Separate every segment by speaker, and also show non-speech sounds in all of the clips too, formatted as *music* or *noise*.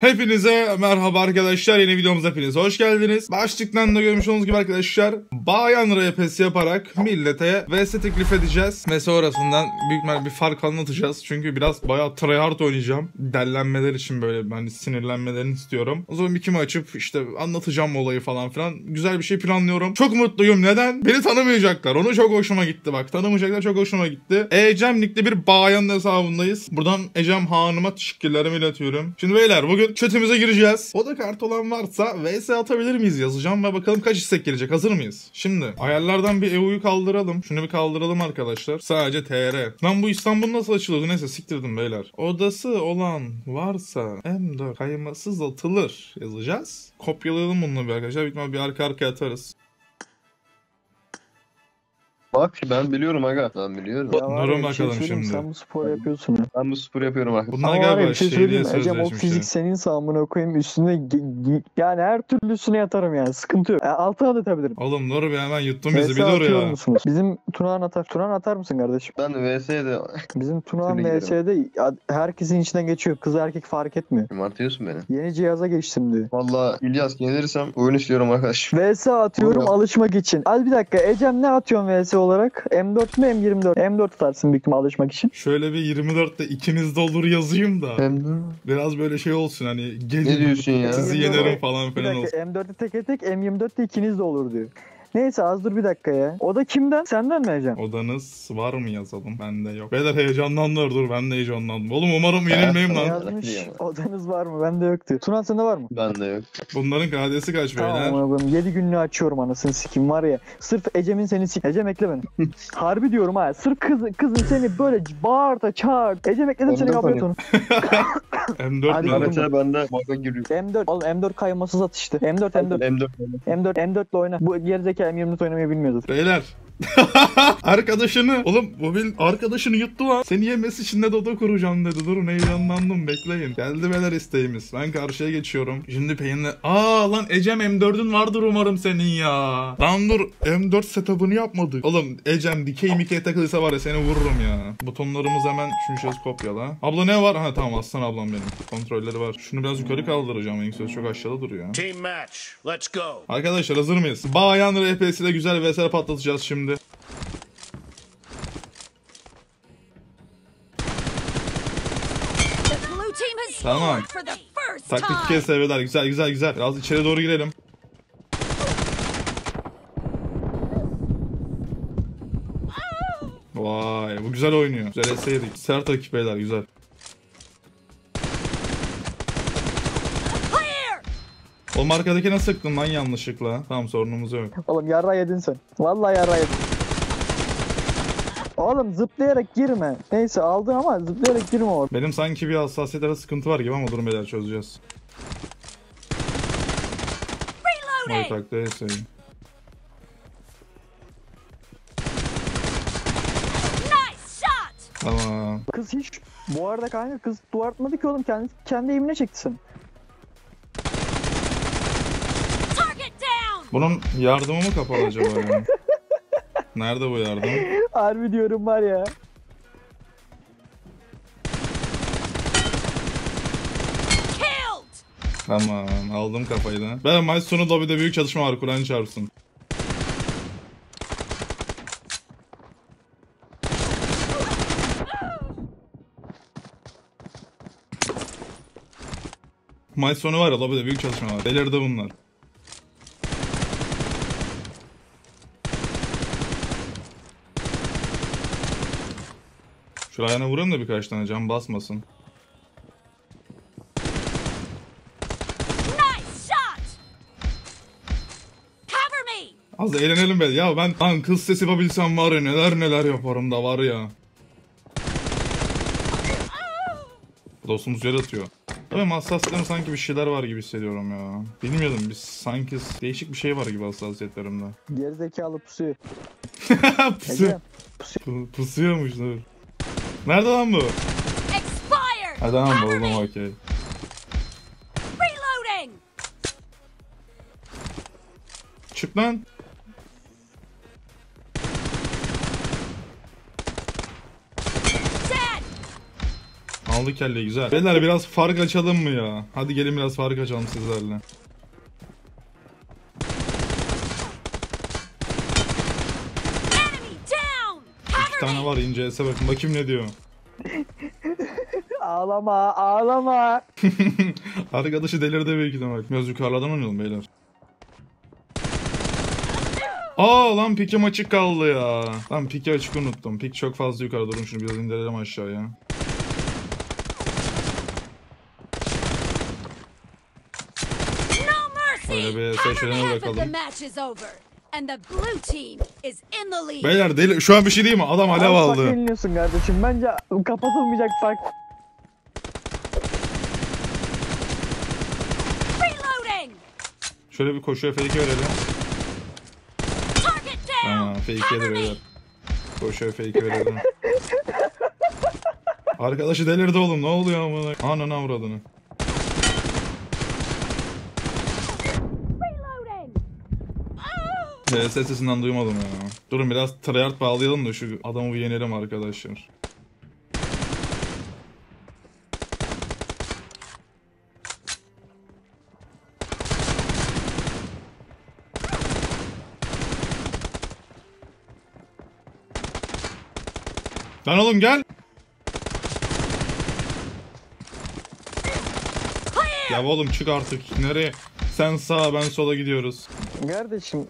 Speaker 1: Hepinize merhaba arkadaşlar. Yeni videomuza hepiniz hoş geldiniz. Başlıktan da görmüş olduğunuz gibi arkadaşlar bayan RPS yaparak millete vs teklif edeceğiz. Ve sonrasından büyük bir fark anlatacağız. Çünkü biraz bayağı tryhard oynayacağım. Dellenmeler için böyle hani sinirlenmelerini istiyorum. O zaman bir kimi açıp işte anlatacağım olayı falan filan. Güzel bir şey planlıyorum. Çok mutluyum. Neden? Beni tanımayacaklar. Onu çok hoşuma gitti bak. Tanımayacaklar çok hoşuma gitti. Ecem Nick'li bir bayan hesabındayız. Buradan Ecem Hanım'a teşekkürlerimi iletiyorum. Şimdi beyler bugün chatimize gireceğiz. O da kart olan varsa vs atabilir miyiz yazacağım ve bakalım kaç istek gelecek. Hazır mıyız? Şimdi ayarlardan bir EU'yu kaldıralım. Şunu bir kaldıralım arkadaşlar. Sadece TR. Lan bu İstanbul nasıl açılıyordu? Neyse siktirdim beyler. Odası olan varsa M4 kaymasız atılır yazacağız. Kopyalayalım bunu bir arkadaşlar. İhtimalle bir arka arkaya atarız.
Speaker 2: Bak ben biliyorum aga. Ben biliyorum.
Speaker 1: Ya-
Speaker 3: var
Speaker 1: Durun
Speaker 3: ya, bir şey
Speaker 1: bakalım
Speaker 3: söyleyeyim mi?
Speaker 1: şimdi.
Speaker 3: Sen bu spor yapıyorsun ya.
Speaker 2: Ben bu spor yapıyorum aga.
Speaker 1: Bunlar
Speaker 3: Ama var ya
Speaker 1: galiba
Speaker 3: bir şey
Speaker 1: şey diye
Speaker 3: söyleyeyim mi? Ecem o
Speaker 1: sözleşmişler.
Speaker 3: fizik senin sağımına koyayım üstüne yani her türlü üstüne yatarım yani sıkıntı yok. Yani altına da atabilirim.
Speaker 1: Oğlum dur bir hemen yuttun bizi bir dur
Speaker 3: atıyor
Speaker 1: ya.
Speaker 3: musunuz? Bizim Tunağan atar. Tunağan atar mısın kardeşim?
Speaker 2: Ben de VS'de
Speaker 3: Bizim Tunağan
Speaker 2: giderim.
Speaker 3: VS'de herkesin içinden geçiyor. Kız erkek fark etmiyor.
Speaker 2: Martıyorsun beni.
Speaker 3: Yeni cihaza geçtim diyor.
Speaker 2: Valla İlyas yenilirsem oyun istiyorum arkadaş.
Speaker 3: VS atıyorum
Speaker 2: Buyurun.
Speaker 3: alışmak için. Al bir dakika Ecem ne atıyorsun VS olarak? M4 mü M24? M4 atarsın büyük ihtimal alışmak için.
Speaker 1: Şöyle bir 24'te ikiniz de olur yazayım da.
Speaker 2: Hem de...
Speaker 1: Biraz böyle şey olsun hani gelin
Speaker 2: Ne diyorsun ya?
Speaker 1: sizi
Speaker 3: M24
Speaker 1: yenerim falan filan olsun.
Speaker 3: dakika M4'ü tek tek M24'te ikiniz de olur diyor. Neyse az dur bir dakika ya. O da kimden? Senden mi Ecem?
Speaker 1: Odanız var mı yazalım? Bende yok. Beyler heyecanlandılar dur ben de heyecanlandım. Oğlum umarım yenilmeyim lan.
Speaker 3: Yazmış. Odanız var mı? Bende yok diyor. Turan sende var mı?
Speaker 2: Ben de yok.
Speaker 1: Bunların KD'si kaç beyler?
Speaker 3: Tamam abi 7 günlüğü açıyorum anasını sikim var ya. Sırf Ecem'in seni sik. Ecem ekle beni. *laughs* Harbi diyorum ha. Sırf kız, kızın seni böyle bağır da çağır. Ecem ekledim seni
Speaker 2: M4
Speaker 3: kabul et
Speaker 2: hani.
Speaker 3: onu. *laughs*
Speaker 1: M4
Speaker 3: Hadi
Speaker 1: mü?
Speaker 3: bakalım.
Speaker 2: Mesela bende baga giriyor.
Speaker 3: M4. Oğlum M4 kaymasız at işte. M4 M4.
Speaker 2: M4.
Speaker 3: M4 M4 ile oyna. Bu gerizekalı M24 oynamayı bilmiyordur.
Speaker 1: Beyler. *laughs* arkadaşını oğlum bu benim arkadaşını yuttu lan. Seni yemesi için de dodo kuracağım dedi. Durun heyecanlandım bekleyin. Geldi beyler isteğimiz. Ben karşıya geçiyorum. Şimdi peyinle. Aa lan Ecem M4'ün vardır umarım senin ya. Lan dur M4 setup'ını yapmadık. Oğlum Ecem dikey mikey takılıysa var ya seni vururum ya. Butonlarımız hemen şunu şöyle kopyala. Abla ne var? Ha tamam aslan ablam benim. Kontrolleri var. Şunu biraz yukarı kaldıracağım. En söz çok aşağıda duruyor.
Speaker 4: Team match. Let's go.
Speaker 1: Arkadaşlar hazır mıyız? Bayan RPS ile güzel vs patlatacağız şimdi. Tamam. Taktik kes seviyeler. Güzel güzel güzel. Biraz içeri doğru girelim. Vay bu güzel oynuyor. Güzel eseydik. Sert rakip beyler güzel. Oğlum arkadakine sıktın lan yanlışlıkla. Tamam sorunumuz yok.
Speaker 3: Oğlum yarra yedin sen. Vallahi yarra yedin. Oğlum zıplayarak girme. Neyse aldın ama zıplayarak girme orada.
Speaker 1: Benim sanki bir hassasiyetlere sıkıntı var gibi ama durum beyler çözeceğiz.
Speaker 5: Nice shot.
Speaker 1: Tamam.
Speaker 3: Kız hiç bu arada kanka kız duvar atmadı ki oğlum kendi kendi evine çekti seni.
Speaker 5: Target down.
Speaker 1: Bunun yardımı mı kapalı acaba ya? *laughs* Nerede bu yardım? *laughs*
Speaker 3: Harbi diyorum var ya.
Speaker 1: Tamam aldım kafayı da. Ben maç sonu lobide büyük çalışma var Kur'an çarpsın. Maç sonu var ya lobide büyük çalışma var. Belirdi bunlar. Şuraya ayağına vurayım da birkaç tane can basmasın.
Speaker 5: Nice shot. Cover me.
Speaker 1: Az eğlenelim be. Ya ben lan kız sesi yapabilsem var ya neler neler yaparım da var ya. Dostumuz yer atıyor. Tabii hassasiyetlerim sanki bir şeyler var gibi hissediyorum ya. Bilmiyordum biz sanki değişik bir şey var gibi hassasiyetlerimde.
Speaker 3: Gerizekalı pusuyor. *laughs*
Speaker 1: Pusuyor.
Speaker 3: Ecem.
Speaker 1: Pu- Pusuyormuş dur. Nerede lan bu?
Speaker 5: Expired.
Speaker 1: Ha tamam
Speaker 5: Cover
Speaker 1: buldum okey.
Speaker 5: Reloading.
Speaker 1: Çık lan. Aldı kelleyi güzel. Beyler biraz fark açalım mı ya? Hadi gelin biraz fark açalım sizlerle. İki tane var ince ese bakın. Bakayım ne diyor. *laughs*
Speaker 3: Ağlama ağlama. *laughs*
Speaker 1: Arkadaşı delirdi büyük ihtimal. Biraz yukarıdan oynayalım beyler. Aa lan pikim açık kaldı ya. Lan piki açık unuttum. Pik çok fazla yukarı durun şunu biraz indirelim aşağıya.
Speaker 5: No mercy!
Speaker 1: Öyle bir seçeneğe bakalım.
Speaker 5: Match is over. And the blue team is in the lead.
Speaker 1: Beyler deli şu an bir şey değil mi? Adam alev
Speaker 3: Al, Bak
Speaker 1: aldı.
Speaker 3: yeniliyorsun kardeşim. Bence kapatılmayacak fark.
Speaker 5: Reloading!
Speaker 1: Şöyle bir koşuya fake verelim.
Speaker 5: Target down!
Speaker 1: Tamam fake'e de beyler. Koşuya fake verelim. Arkadaşı delirdi oğlum ne oluyor amına? Ananı avradını. VS sesinden duymadım ya. Durun biraz tryhard bağlayalım da şu adamı bir yenelim arkadaşlar. Lan oğlum gel.
Speaker 5: Clear!
Speaker 1: Ya oğlum çık artık. Nereye? Sen sağa ben sola gidiyoruz.
Speaker 3: Kardeşim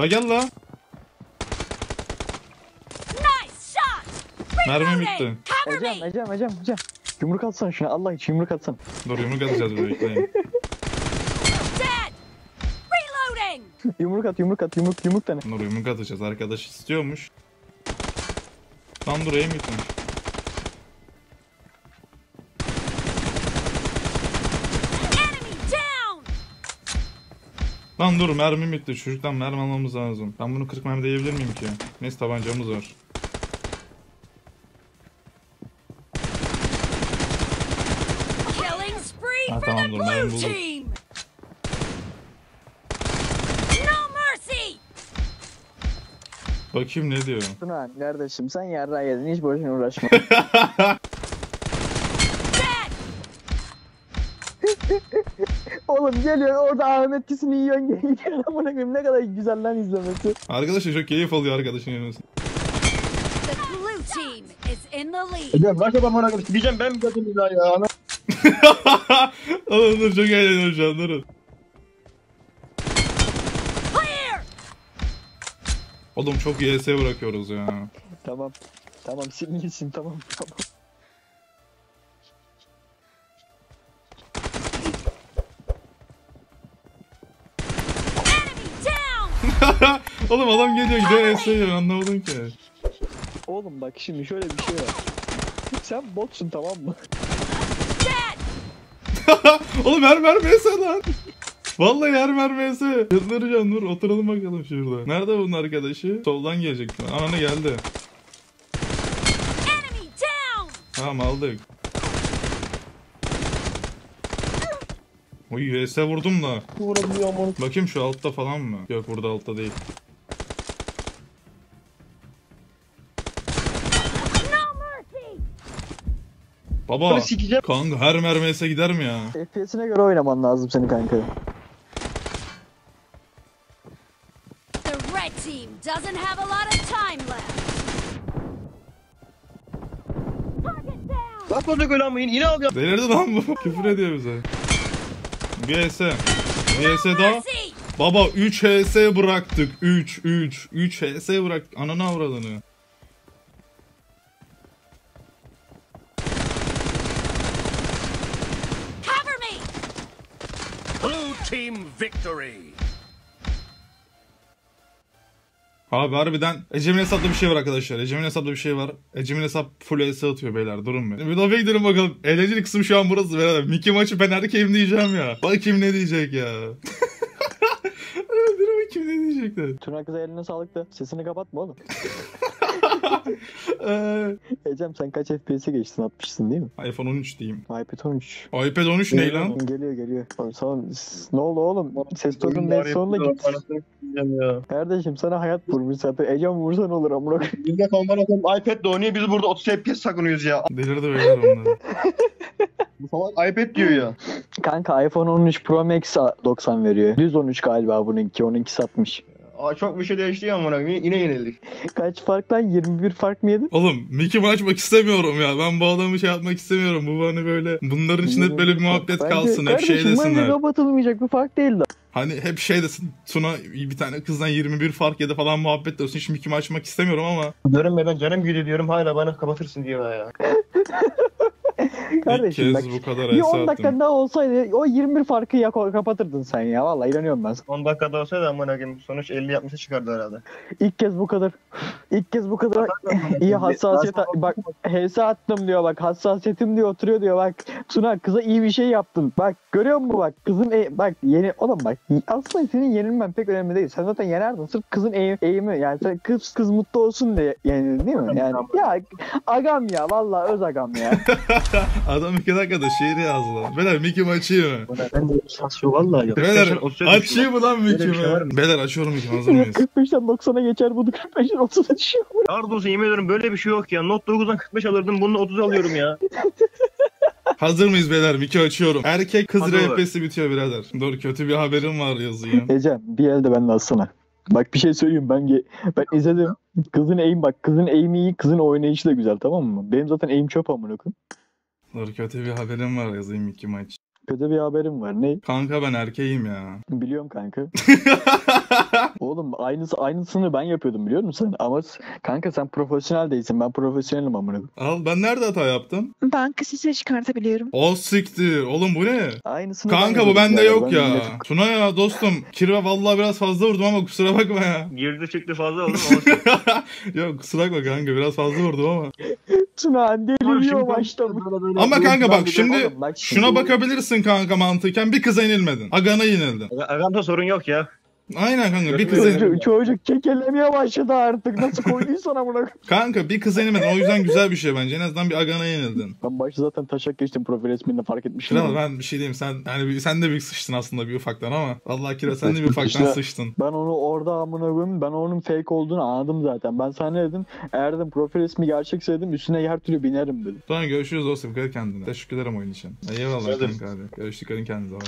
Speaker 1: La gel la. Mermi bitti.
Speaker 5: Me!
Speaker 3: Ecem Ecem Ecem. Yumruk atsana şuna Allah için yumruk atsana.
Speaker 1: Dur yumruk atacağız bir bekleyin. *laughs*
Speaker 3: Yumruk at yumruk at yumruk yumruk tane.
Speaker 1: Dur yumruk atacağız. Arkadaş istiyormuş. Tam dur aim bitmiş. Lan dur mermi bitti. Çocuktan mermi almamız lazım. Ben bunu 40 mermi diyebilir miyim ki? Neyse tabancamız var.
Speaker 5: For
Speaker 1: tamam, dur, mermi buldum.
Speaker 5: team! No mercy!
Speaker 1: Bakayım ne diyor.
Speaker 3: Tuna kardeşim sen yarrağı yedin hiç boşuna uğraşma. *laughs* Oğlum geliyor orada Ahmet Tisini yiyorsun *laughs* geliyor. Amına koyayım ne kadar güzel lan izlemesi.
Speaker 1: Arkadaşlar çok keyif alıyor arkadaşın yanıyorsun.
Speaker 5: The blue team is in the lead.
Speaker 2: Ecem kaç defa bana kadar diyeceğim ben mi dedim ya ya. *laughs*
Speaker 1: Oğlum dur çok eğleniyorum şu an durun. Oğlum çok YS bırakıyoruz ya.
Speaker 3: Tamam. Tamam sil gitsin tamam tamam.
Speaker 1: Adam geliyor gidiyor YS yiyor anlamadım ki.
Speaker 3: Oğlum bak şimdi şöyle bir şey var. Sen botsun tamam mı? *laughs*
Speaker 1: Oğlum her mer MS lan. Vallahi her mer MS. Çıldıracağım dur oturalım bakalım şurada. Nerede bunun arkadaşı? Soldan gelecek. Ananı geldi. Tamam aldık. Oy VS vurdum da.
Speaker 2: Vuramıyor amına.
Speaker 1: Bakayım şu altta falan mı? Yok burada altta değil. Baba.
Speaker 2: Sikeceğim.
Speaker 1: Kanka her mermese gider mi ya?
Speaker 3: FPS'ine göre oynaman lazım senin kanka.
Speaker 5: The red team doesn't have a lot of time left.
Speaker 2: Olacak öyle ama yine, yine al ya.
Speaker 1: Delirdi lan bu. *laughs* Küfür ediyor bize. Bir HS daha.
Speaker 5: Mercy!
Speaker 1: Baba 3 HS bıraktık. 3 3 3 HS bıraktık. Ananı avradını.
Speaker 4: Team victory.
Speaker 1: Abi harbiden Ecem'in hesapta bir şey var arkadaşlar. Ecem'in hesapta bir şey var. Ecem'in hesap full HS atıyor beyler. Durun bir. Bir lobby'e gidelim bakalım. Eğlenceli kısım şu an burası beyler. Mickey maçı ben erkeğim diyeceğim ya. Bakayım ne diyecek ya. *laughs* Dur bakayım ne diyecekler.
Speaker 3: Tuna kıza eline sağlık da sesini kapatma oğlum. *laughs*
Speaker 1: Ee,
Speaker 3: Ecem sen kaç FPS'e geçtin 60'sın değil mi?
Speaker 1: iPhone 13 diyeyim.
Speaker 3: iPad 13.
Speaker 1: iPad 13 ne lan?
Speaker 3: Geliyor geliyor. Oğlum, Son, ne oldu oğlum? Ses tonunun en sonuna git.
Speaker 2: Ya.
Speaker 3: Kardeşim sana hayat vurmuş zaten. Ecem vursa ne olur amına koyayım.
Speaker 2: Biz de adam iPad'le oynuyor biz burada 30 FPS sakınıyoruz ya.
Speaker 1: Delirdi beyler onları.
Speaker 2: Bu salak iPad diyor ya.
Speaker 3: Kanka iPhone 13 Pro Max 90 veriyor. Düz 13 galiba bununki. Onunki satmış.
Speaker 2: Aa, çok bir şey değişti ya amına koyayım. Yine yenildik.
Speaker 3: Kaç fark lan? 21 fark mı yedin?
Speaker 1: Oğlum Mickey açmak istemiyorum ya. Ben bu adamı şey yapmak istemiyorum. Bu hani böyle bunların içinde hep böyle bir muhabbet
Speaker 3: Bence-
Speaker 1: kalsın. Hep şey
Speaker 3: kardeşim, Bence
Speaker 1: desinler.
Speaker 3: kapatılmayacak bir fark değil de.
Speaker 1: Hani hep şey desin. Tuna bir tane kızdan 21 fark yedi falan muhabbet de olsun. Hiç Mickey açmak istemiyorum ama.
Speaker 2: Görünmeden canım gidiyor diyorum hala bana kapatırsın diyor ya. *laughs* *laughs*
Speaker 3: Kardeşim
Speaker 1: İlk
Speaker 3: bak.
Speaker 1: kez bu kadar
Speaker 3: Bir 10
Speaker 1: esa
Speaker 3: dakika daha olsaydı o 21 farkı ya kapatırdın sen ya. Vallahi inanıyorum ben sana.
Speaker 2: 10 dakikada olsaydı amına koyayım sonuç 50 60'a çıkardı herhalde.
Speaker 3: İlk kez bu kadar ilk kez bu kadar *laughs* iyi hassasiyet bak HS attım diyor bak hassasiyetim diyor oturuyor diyor. Bak Tuna kıza iyi bir şey yaptın. Bak görüyor musun bak kızın e- bak yeni oğlum bak aslında senin yenilmen pek önemli değil. Sen zaten yenerdin sırf kızın eğ- eğimi yani sen kız kız mutlu olsun diye yenildin değil mi? Yani ya agam ya vallahi öz agam ya *laughs* *laughs*
Speaker 1: Adam iki dakikada şiir yazdı. Beyler Mickey açayım mı?
Speaker 2: Ben de şanslı vallahi yok.
Speaker 1: Beyler açayım mı lan
Speaker 2: Böyle
Speaker 1: Mickey
Speaker 2: bir şey?
Speaker 1: Beyler açıyorum Mickey hazır mıyız? *laughs*
Speaker 3: 45'ten 90'a geçer bunu 45'ten 30'a düşüyor
Speaker 2: Ardolsun yemin ediyorum böyle bir şey yok ya. Not 9'dan 45 alırdım bunu 30 alıyorum ya. *laughs*
Speaker 1: Hazır mıyız beyler? Mickey açıyorum. Erkek kız
Speaker 2: Hadi olur.
Speaker 1: Bitiyor birader. Dur kötü bir haberim var yazayım.
Speaker 3: Ecem bir elde ben de alsana. Bak bir şey söyleyeyim ben ge- ben izledim. Kızın eğim bak kızın eğimi iyi kızın oynayışı da güzel tamam mı? Benim zaten eğim çöp amına koyayım.
Speaker 1: Dur kötü bir haberim var yazayım Mickey maç.
Speaker 3: Kötü bir haberim var. Ne?
Speaker 1: Kanka ben erkeğim ya.
Speaker 3: Biliyorum kanka. *laughs* Oğlum aynısı aynısını ben yapıyordum biliyor musun sen? Ama s- kanka sen profesyonel değilsin. Ben profesyonelim amına koyayım.
Speaker 1: Al ben nerede hata yaptım?
Speaker 6: Banka size çıkartabiliyorum.
Speaker 1: O siktir. Oğlum bu ne?
Speaker 3: Aynısını ben
Speaker 1: Kanka bu
Speaker 3: yapıyordum
Speaker 1: bende
Speaker 3: birader.
Speaker 1: yok
Speaker 3: Ben
Speaker 1: ya.
Speaker 3: milletim-
Speaker 1: Tuna ya dostum. Kirve vallahi biraz fazla vurdum ama kusura bakma ya.
Speaker 2: Girdi çıktı fazla oldu *laughs*
Speaker 1: Yok kusura bakma kanka biraz fazla vurdum ama.
Speaker 3: Tuna deliriyor başlamış.
Speaker 1: Ama kanka bak şimdi
Speaker 3: bak şimdi-
Speaker 1: şuna bakabilirsin kanka mantıken bir kıza yenilmedin. Agana yenildin.
Speaker 2: Agamda sorun yok ya.
Speaker 1: Aynen kanka bir yenildin.
Speaker 3: Çocuk, çocuk kekelemeye başladı artık. Nasıl koyduysan amına. *laughs*
Speaker 1: Kanka bir kıza yenilmedin. O yüzden güzel bir şey bence. En azından bir Agana yenildin.
Speaker 3: Ben başta zaten taşak geçtim profil resminde fark etmişim.
Speaker 1: Kral ben bir şey diyeyim sen yani bir, sen de bir sıçtın aslında bir ufaktan ama vallahi Kira sen de bir ufaktan
Speaker 3: İşte-
Speaker 1: sıçtın.
Speaker 3: Ben onu orada amına koyayım. Ben onun fake olduğunu anladım zaten. Ben sana ne dedim? Eğer dedim profil resmi gerçekse dedim üstüne her türlü binerim dedim.
Speaker 1: Sonra görüşürüz dostum. Dikkat et kendine. Teşekkür ederim oyun için. Eyvallah kanka hadi. Görüştük kendinize. Bay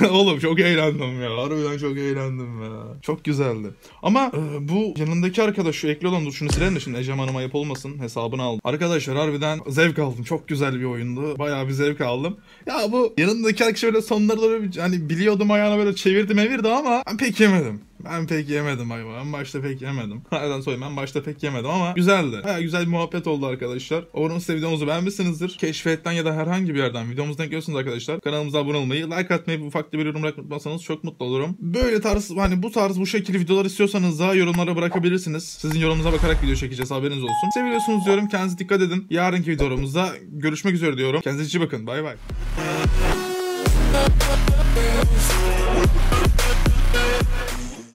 Speaker 1: bay. *laughs* Oğlum çok eğlendim ya. Harbiden çok eğlendim ya. Çok güzeldi. Ama e, bu yanındaki arkadaş şu ekli olan dur şunu silelim de şimdi Ecem Hanım ayıp olmasın. Hesabını aldım. Arkadaşlar harbiden zevk aldım. Çok güzel bir oyundu. Bayağı bir zevk aldım. Ya bu yanındaki arkadaş böyle sonları bir- hani biliyordum ayağına böyle çevirdi mevirdi ama pek yemedim. Ben pek yemedim ayva. Ben başta pek yemedim. *laughs* Nereden söyleyeyim ben başta pek yemedim ama güzeldi. Baya güzel bir muhabbet oldu arkadaşlar. Umarım siz de videomuzu beğenmişsinizdir. Keşfetten ya da herhangi bir yerden videomuzu denk görüyorsunuz arkadaşlar. Kanalımıza abone olmayı, like atmayı, ufak bir yorum bırakmayı unutmazsanız çok mutlu olurum. Böyle tarz hani bu tarz bu şekilde videolar istiyorsanız da yorumlara bırakabilirsiniz. Sizin yorumunuza bakarak video çekeceğiz haberiniz olsun. Seviyorsunuz diyorum. Kendinize dikkat edin. Yarınki videolarımızda görüşmek üzere diyorum. Kendinize iyi bakın. Bay bay.